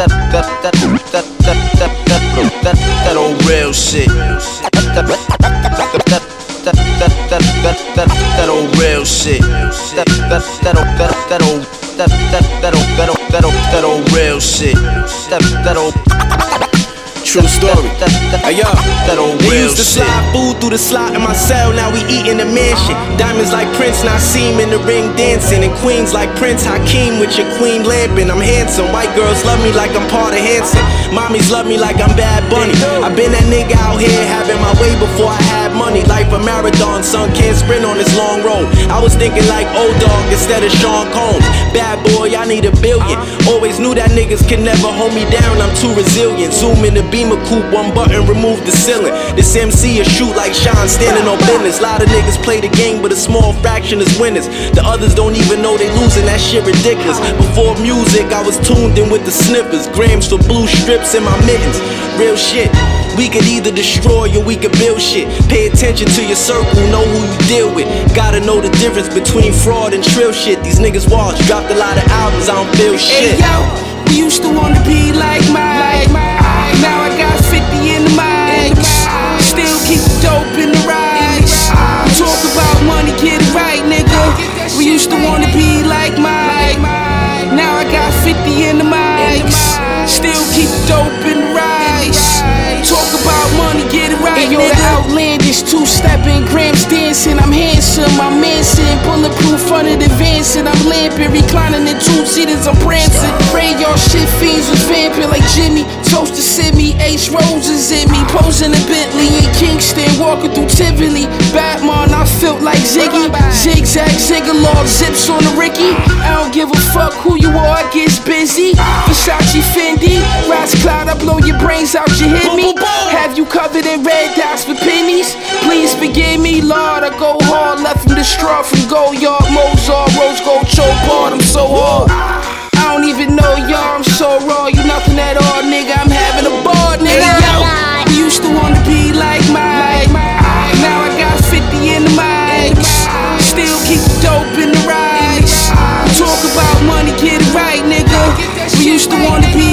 that that that that that that that that that old real shit. That that that that that that that old real shit. That that that old that that old that that that old that old that old that old real shit. That that old True story. Hey yo, that old they used to slide food through the slot in my cell. Now we eat in the mansion. Diamonds like Prince Naseem in the ring dancing. And queens like Prince Hakeem with your queen lamping. I'm handsome. White girls love me like I'm part of Hanson. Mommies love me like I'm Bad Bunny. I been that nigga out here having my way before I had money. Life a marathon, son can't sprint on this long road. I was thinking like old dog instead of Sean Combs. Bad boy, I need a billion. Always knew that niggas can never hold me down. I'm too resilient. Zoom in the beamer coupe, one button, remove the ceiling. This MC a shoot like Sean standing on business. Lot of niggas play the game, but a small fraction is winners. The others don't even know they losing. That shit ridiculous. Before music, I was tuned in with the snippers. Grams for blue strips in my mittens. Real shit. We could either destroy or we could build shit. Pay attention to your circle, know who you deal with. Gotta know the difference between fraud and trill shit. These niggas watch, dropped a lot of albums, I don't feel shit. Hey yo, we used to wanna be like Mike. Now Hey, yo, the nigga. outlandish two-stepping, grams dancing. I'm handsome, I'm Manson, bulletproof fronted advancing. I'm lamping, reclining in two seaters, I'm prancing. Pray y'all shit fiends was vamping like Jimmy. Toast to Simi, Ace Roses in me, posing in Bentley in Kingston, walking through Tivoli. Batman, I felt like Ziggy. Zigzag, Zigalog, zips on the Ricky. I don't give a fuck who you are, I get busy. Versace Fendi, Rise Cloud, I blow your brains out, you hit me. Have you covered in red forgive me, Lord. I go hard, left from the straw from Goyard, Mozart, Rose Gold, choke hard. I'm so hard. I don't even know y'all, I'm so raw. You nothing at all, nigga. I'm having a ball, nigga. Yo, we used to wanna be like Mike. Now I got 50 in the mics. Still keep the dope in the rice. Talk about money, get it right, nigga. We used to wanna be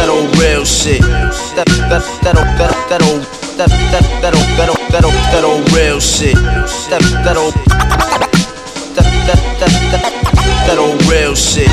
that old real. That that that that that old that that that old that old that that old real shit. That that that that that that that old real. Shit.